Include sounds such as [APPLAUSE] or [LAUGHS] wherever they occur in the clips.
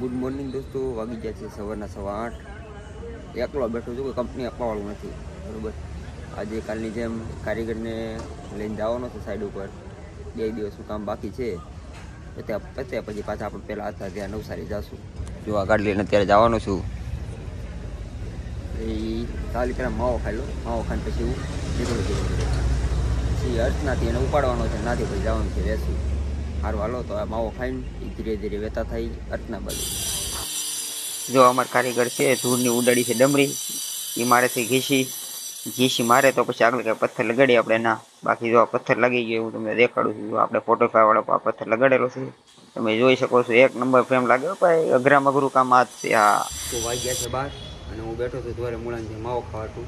Good morning દોસ્તો, વાગી ગયા છે સવારના સવા આઠ. એકલો બેઠો છું, કોઈ કંપની આપવાવાળું નથી. બરોબર? આજે કાલની જેમ કારીગરને લઈને જવાનો છે સાઈડ ઉપર. બે દિવસનું કામ બાકી છે. પત્યા પત્યા પછી પાછા આપણે પહેલાં હતા, ત્યાં નવસારી જશું. જો આ ગાડી લઈને અત્યારે જવાનો છું. એ ચાલી પહેલાં માવો ખાઈ લો. માવો ખાઈને પછી હું નીકળું છું. પછી અર્ચનાથી એને ઉપાડવાનો છે નાથી પછી જવાનું છે વેસું સારું હાલો તો આ માવો ખાઈને ધીરે ધીરે વેતા થઈ અર્થના બાજુ જો અમાર કારીગર છે ધૂળની ઉડાડી છે ડમરી એ મારે છે ઘીસી ઘીસી મારે તો પછી આગળ કઈ પથ્થર લગાડીએ આપણે ના બાકી જો આ પથ્થર લાગી ગયો હું તમને દેખાડું છું. જો આપણે ફોટો વાળો આ પથ્થર લગાડેલો છે તમે જોઈ શકો છો એક નંબર ફ્રેમ લાગે હો ભાઈ અઘરામ અઘરું કામ આ છે આ તો ગયા છે બહાર અને હું બેઠો છું દ્વારે મુળાનથી માવો ખાવાતું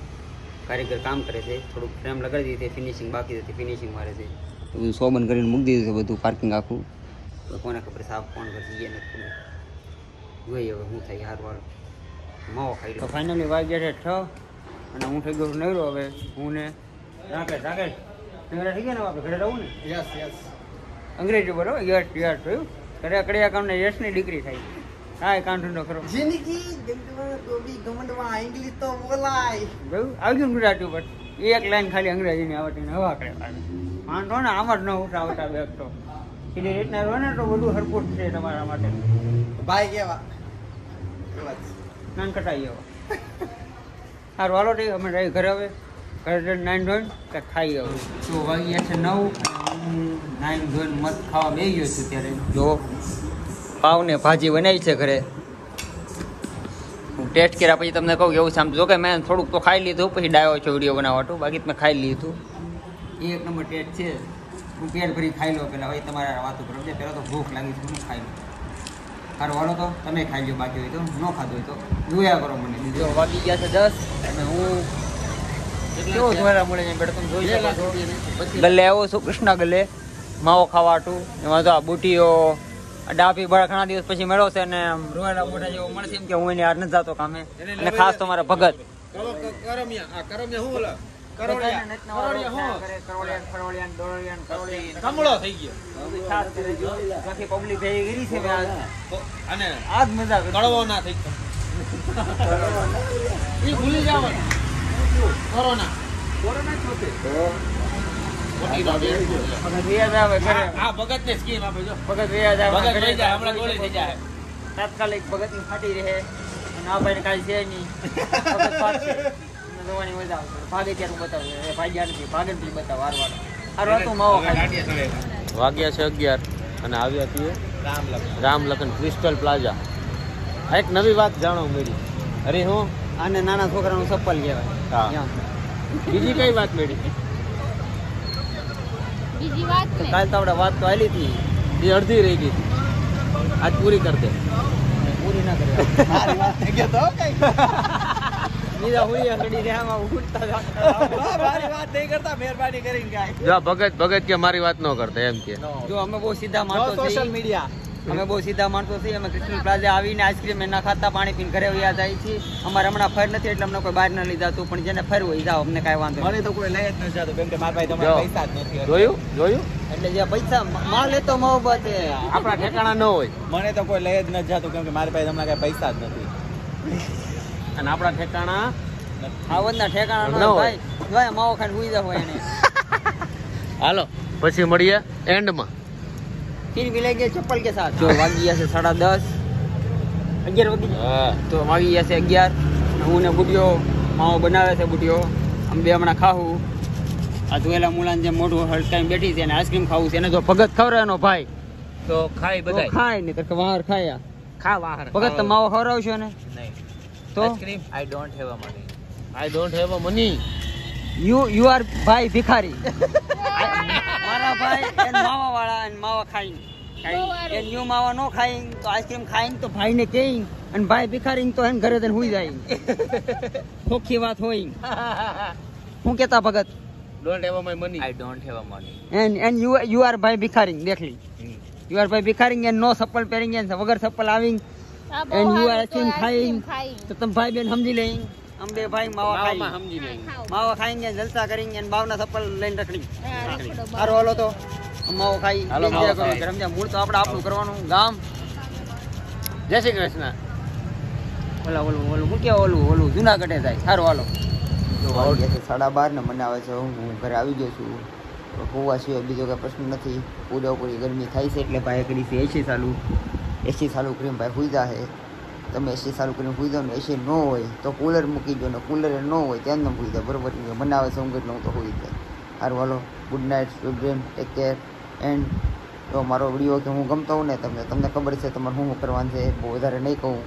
કારીગર કામ કરે છે થોડુંક ફ્રેમ લગાડી દીધી ફિનિશિંગ બાકી હતી ફિનિશિંગ મારે છે. તો બધું સો બંધ કરીને મૂકી દીધું છે બધું પાર્કિંગ આખું. તો કોને ખબર સાફ કોણ કરશે એ નથી જોઈએ હવે શું થાય હાર વાર માવો ખાઈ તો ફાઇનલી વાગ્યા છે છ અને હું થઈ ગયો નહીં નવરો હવે હું ને રાકેશ. રાકેશ થઈ ગયા ને આપણે ઘરે રહું ને? યસ યસ અંગ્રેજી બરોબર યસ યસ થયું. ઘરે કડિયા કામને યસની ડિગ્રી થાય હા કાંઠું ખરો. જિંદગી જિંદગીમાં તો બી ઇંગ્લિશ તો બોલાય. જોયું આવી ગયું ગુજરાતી ઉપર. એક લાઈન ખાલી અંગ્રેજીની આવડતી ને હવા કરે વાંધો ને આમ જ ન ઉઠાવતા બેગ તો. એ રીતના રહો ને તો બધું હરકુટ છે તમારા માટે. ભાઈ કેવા? જ. નાન કટાઈ આવો સારું હાલો ઠીક અમે રહી ઘરે હવે. ઘરે જઈને નાઈન ધોઈને કે ખાઈ આવું તો વાગ્યા છે નવ નાઈન ધોઈને મત ખાવા બે ગયો છું ત્યારે. જો પાવને ભાજી બનાવી છે ઘરે. ટેસ્ટ કર્યા પછી તમને કહું કે એવું સામ જો કે મેં થોડુંક તો ખાઈ લીધું પછી ડાયો છે વીડિયો બનાવવાનું બાકી તો મેં ખાઈ લીધું. એક નંબર ટેસ્ટ છે. હું પેટ ભરી ખાઈ લો પહેલાં હવે તમારા વાતો કરો પહેલાં તો ભૂખ લાગી છે હું ખાઈ લઉં. સારું વાળો તો. તમે ખાઈ લો બાકી હોય તો. ન ખાધું હોય તો. જોયા કરો મને બીજો. વાગી ગયા છે દસ. અને હું કેવો ધોરા મળે છે બેટા તમે જોઈ શકો છો. ગલ્લે આવ્યો છું કૃષ્ણા ગલ્લે. માવો ખાવા હાટું. એમાં તો આ બુટીઓ ડાભી બળા ઘણા દિવસ પછી મળ્યો છે અને રોયેલા મોઢા જેવો મળશે એમ કે હું એને યાર નથી જતો કામે. અને ખાસ તો મારા ભગત. કરમિયા આ કરમિયા હું ઓલા કરોડિયા. કરોડિયા હું? કમળો થઈ ગયો. બાકી પબ્લિક ભેગી કરી છે મેં આજ. અને આજ મજા કરી કડવો ના થઈ ગયો. ઈ ભૂલી જવાનું કોરોના. કોરોના છોતે મોટી બાબી ભગતની તાત્કાલિક ફાટી રહે. અને આ ભાઈને કાંઈ છે નહીં. ભગત પાછળ છે. એને જોવાની મજા આવશે. ભાગે ત્યારે બતાવે? એ ભાગ્યા નથી. ભાગે ને બતાવે વાર વાર હારું હતું માવો વાગ્યા છે અગિયાર અને આવ્યા છીએ Ram Lakhan. Ramlakhan crystal plaza. આ એક નવી વાત જાણવા મળી. અરે હું. આને નાના છોકરાનું ચપ્પલ કહેવાય. બીજી કઈ વાત મળી? બીજી વાત કાલ તો આપણે વાત તો આલી હતી. એ અડધી રહી ગઈ. હતી આજ પૂરી કરતે પૂરી ના કરે. મારી [LAUGHS] વાત થઈ ગયો તો કઈ. [LAUGHS] જો ભગત ભગત કે મારી વાત ન કરતા એમ કે. જો અમે બહુ સીધા માણસો સોશિયલ મીડિયા અમે બહુ સીધા માણસો છીએ અમે ક્રિસ્ટલ પ્લાઝા આવીને આઈસ્ક્રીમ ના ખાતા પાણી પીને ઘરે વયા જાય છીએ. અમારે હમણાં ફર નથી એટલે અમને કોઈ બહાર ન લીધા તું પણ જેને ફરવું હોય જાઓ અમને કાંઈ વાંધો મને નહીં તો કોઈ લઈ જ ન જતો કેમ કે મારા ભાઈ. તમારા પૈસા જ નથી જોયું જોયું? એટલે જે પૈસા માલ લેતો મોહબ્બત એ આપણા ઠેકાણા ન હોય. મને તો કોઈ લઈ જ ન જતું કેમ કે મારા પાસે હમણાં કઈ પૈસા જ નથી. અને આપણા ઠેકાણા ખાવડના ઠેકાણા ન હોય. ભાઈ માવો ખાઈને સુઈ જાવ એને. [LAUGHS] હાલો પછી મળીએ એન્ડમાં. ફીર મિલાઈ ગયા ચપ્પલ કે સાથ? જો વાગી ગયા છે સાડા દસ. અગિયાર વાગી હા તો વાગી ગયા છે અગિયાર. હું ને બુટિયો માવો બનાવે છે બુટિયો અમે બે હમણાં ખાવું આ ધોયેલા મુલાન જે મોઢું હળકાઈ બેઠી છે અને આઈસ્ક્રીમ ખાવું છે. એને જો ભગત ખવડાવવાનો ભાઈ. તો ખાય બધા ખાય ને તો વાર ખાયા ખા વાહર ભગત તો માવો ખવડાવશો ને? નહીં. તો? Ice cream I don't have a money I don't have a money you you are ભાઈ ભિખારી મારા ભાઈ એન માવા વાળા એન માવા ખાઈ. એન યુ માવા નો ખાઈ તો આઈસ્ક્રીમ ખાઈને તો ભાઈને કેઈ અને ભાઈ ભિખારી તો એન ઘરે તને હુઈ જાય. [LAUGHS] ખોખી વાત હોય. [LAUGHS] હું કેતા ભગત? Don't have my money I don't have a money an an you you are ભાઈ ભિખારી દેખલી. યુ આર ભાઈ ભિખારી એન નો ચપ્પલ પહેરી એન વગર ચપ્પલ આવી And you are સમજી લઈ. અમે બે ભાઈ માવા ખાઈ. માવામાં સમજી લઈ. હા, ખાઓ. માવા ખાઈને જલસા કરીને અને બાવના ચપ્પલ લઈને રખડી. હા, રખડો બહાર. હારો હાલો તો. માવો ખાઈ. સમજ્યા? મૂળ તો આપણે આપણું કરવાનું. ગામ. જય શ્રી કૃષ્ણ. ઓલા ઓલું ઓલું હું કેવું ઓલું ઓલું જુનાગઢે જાય સારું હાલો. સાડા બાર ને મને આવે છે હું હું ઘરે આવી ગયો છું. હોવા સિવાય બીજો કાંઈ પ્રશ્ન નથી. પૂરેપૂરી ગરમી થાય છે એટલે ભાઈ કરી છે એસી ચાલુ. એસી ચાલુ કરીને ભાઈ સુઈ જાશે તમે એસી ચાલુ કરીને સુઈ જાઓ ને એસી ન હોય તો કુલર મૂકી દો ને કુલર ન હોય ત્યાં ન સુઈ જાય બરોબર મને આવે છે ઊંઘ એટલે તો સુઈ જાય. સારું હાલો. Good night student take care and તો મારો વીડિયો કે હું ગમતો હોઉં ને તમને તમને ખબર છે, તમારે શું કરવાનું છે બહુ વધારે નહીં કહું.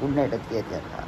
ગુડ નાઇટ અત્યારે